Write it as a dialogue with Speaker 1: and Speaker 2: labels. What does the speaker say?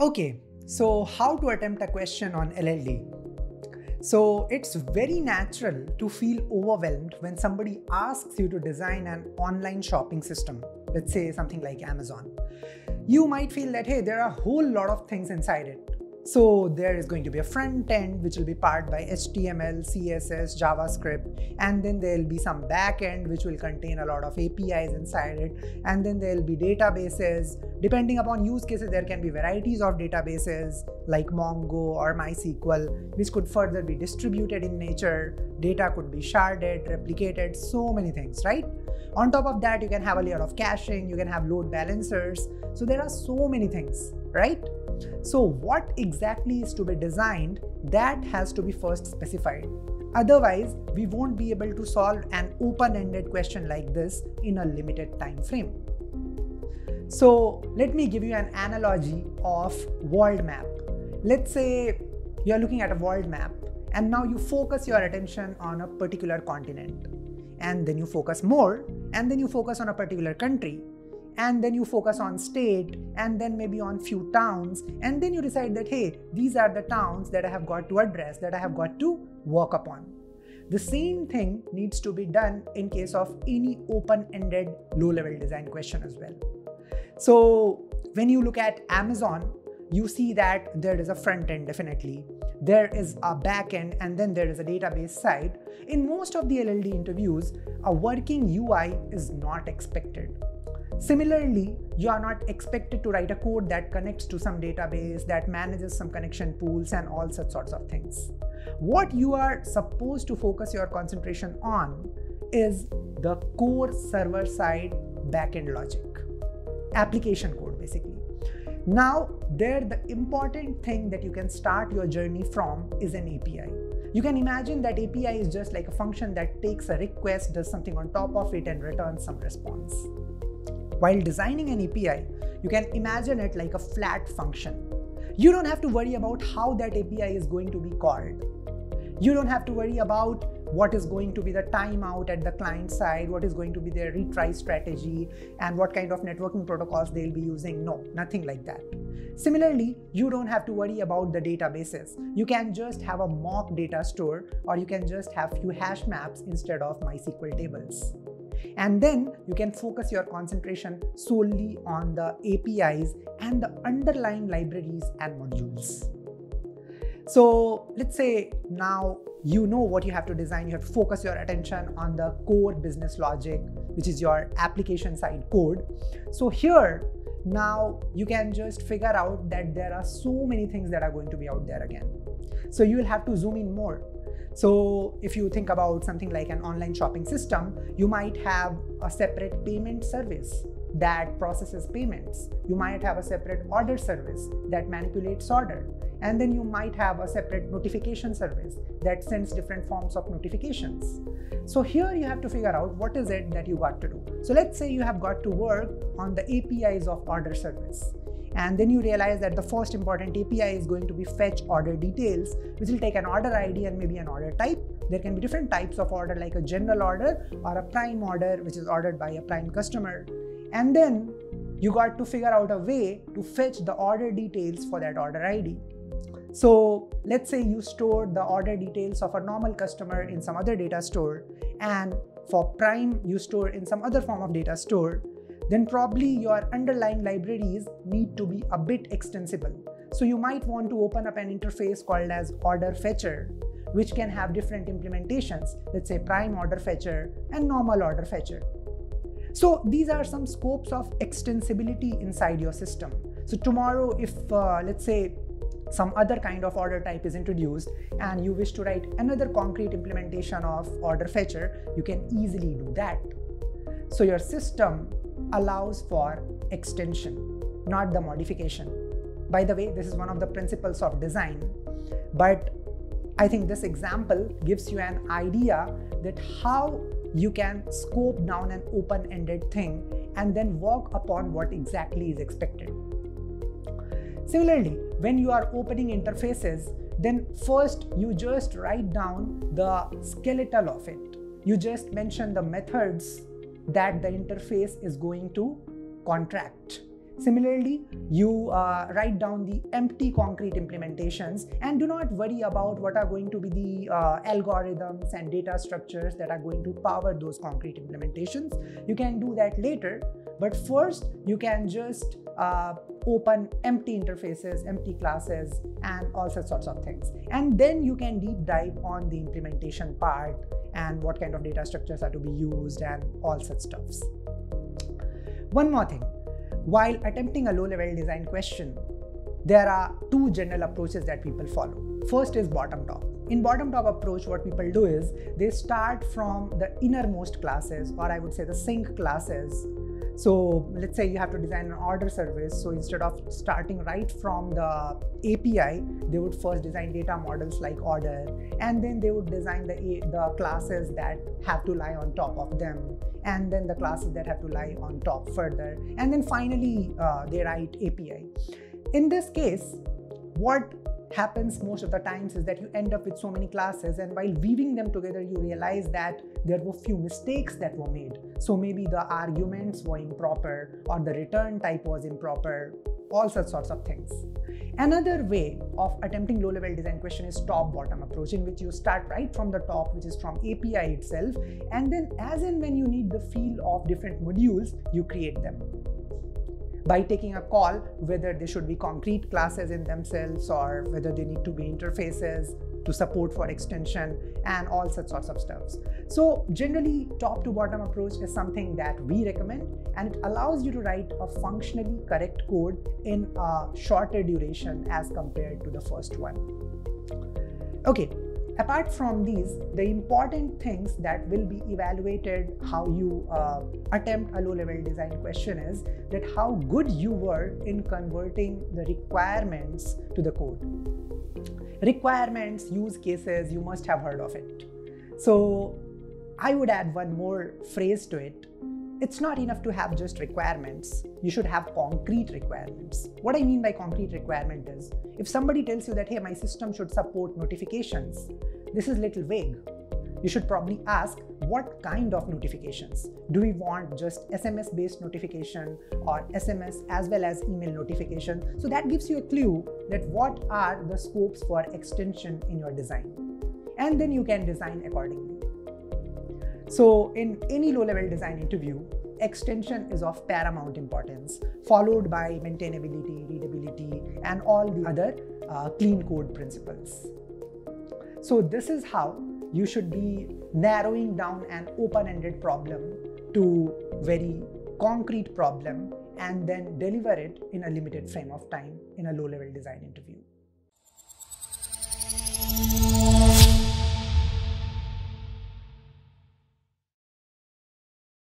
Speaker 1: Okay, so how to attempt a question on LLD? So it's very natural to feel overwhelmed when somebody asks you to design an online shopping system, let's say something like Amazon. You might feel that, hey, there are a whole lot of things inside it. So there is going to be a front end which will be powered by HTML, CSS, JavaScript, and then there will be some back end which will contain a lot of APIs inside it, and then there will be databases. Depending upon use cases, there can be varieties of databases like Mongo or MySQL, which could further be distributed in nature. Data could be sharded, replicated, so many things, right? On top of that, you can have a layer of caching, you can have load balancers. So there are so many things, right? So what exactly is to be designed, that has to be first specified. Otherwise, we won't be able to solve an open-ended question like this in a limited time frame. So let me give you an analogy of world map. Let's say you're looking at a world map and now you focus your attention on a particular continent and then you focus more and then you focus on a particular country and then you focus on state and then maybe on few towns and then you decide that hey these are the towns that i have got to address that i have got to work upon. The same thing needs to be done in case of any open-ended low-level design question as well. So when you look at amazon you see that there is a front end definitely. There is a back end and then there is a database side. In most of the lld interviews a working ui is not expected Similarly, you are not expected to write a code that connects to some database, that manages some connection pools and all such sorts of things. What you are supposed to focus your concentration on is the core server side backend logic, application code basically. Now, there the important thing that you can start your journey from is an API. You can imagine that API is just like a function that takes a request, does something on top of it, and returns some response. While designing an API, you can imagine it like a flat function. You don't have to worry about how that API is going to be called. You don't have to worry about what is going to be the timeout at the client side, what is going to be their retry strategy, and what kind of networking protocols they'll be using. No, nothing like that. Similarly, you don't have to worry about the databases. You can just have a mock data store, or you can just have few hash maps instead of MySQL tables. And then you can focus your concentration solely on the APIs and the underlying libraries and modules. So let's say now you know what you have to design. You have to focus your attention on the core business logic, which is your application side code. So here, now you can just figure out that there are so many things that are going to be out there again. So you will have to zoom in more. So if you think about something like an online shopping system, you might have a separate payment service that processes payments. You might have a separate order service that manipulates order. And then you might have a separate notification service that sends different forms of notifications. So here you have to figure out what is it that you got to do. So let's say you have got to work on the APIs of order service. And then you realize that the first important API is going to be fetch order details, which will take an order ID and maybe an order type. There can be different types of order like a general order or a prime order, which is ordered by a prime customer. And then you got to figure out a way to fetch the order details for that order ID. So let's say you store the order details of a normal customer in some other data store and for Prime you store in some other form of data store then probably your underlying libraries need to be a bit extensible. So you might want to open up an interface called as order fetcher, which can have different implementations, let's say prime order fetcher and normal order fetcher. So these are some scopes of extensibility inside your system. So tomorrow, if uh, let's say some other kind of order type is introduced and you wish to write another concrete implementation of order fetcher, you can easily do that. So your system allows for extension, not the modification. By the way, this is one of the principles of design, but I think this example gives you an idea that how you can scope down an open-ended thing and then work upon what exactly is expected. Similarly, when you are opening interfaces, then first you just write down the skeletal of it. You just mention the methods that the interface is going to contract. Similarly, you uh, write down the empty concrete implementations and do not worry about what are going to be the uh, algorithms and data structures that are going to power those concrete implementations. You can do that later, but first you can just uh, open empty interfaces, empty classes, and all such sorts of things. And then you can deep dive on the implementation part and what kind of data structures are to be used and all such stuffs. One more thing while attempting a low-level design question, there are two general approaches that people follow. First is bottom-top. In bottom-top approach, what people do is they start from the innermost classes, or I would say the sink classes, so let's say you have to design an order service. So instead of starting right from the API, they would first design data models like order, and then they would design the, the classes that have to lie on top of them, and then the classes that have to lie on top further. And then finally, uh, they write API. In this case, what happens most of the times is that you end up with so many classes and while weaving them together you realize that there were few mistakes that were made so maybe the arguments were improper or the return type was improper all such sorts of things. Another way of attempting low level design question is top bottom approach in which you start right from the top which is from api itself and then as and when you need the feel of different modules you create them. By taking a call whether they should be concrete classes in themselves or whether they need to be interfaces to support for extension and all such sorts of stuff. So generally top to bottom approach is something that we recommend and it allows you to write a functionally correct code in a shorter duration as compared to the first one. Okay, Apart from these, the important things that will be evaluated how you uh, attempt a low-level design question is that how good you were in converting the requirements to the code. Requirements, use cases, you must have heard of it. So I would add one more phrase to it it's not enough to have just requirements. You should have concrete requirements. What I mean by concrete requirement is if somebody tells you that, hey, my system should support notifications, this is little vague. You should probably ask what kind of notifications. Do we want just SMS based notification or SMS as well as email notification? So that gives you a clue that what are the scopes for extension in your design. And then you can design accordingly. So, in any low level design interview, extension is of paramount importance, followed by maintainability, readability, and all the other uh, clean code principles. So, this is how you should be narrowing down an open ended problem to very concrete problem and then deliver it in a limited frame of time in a low level design interview.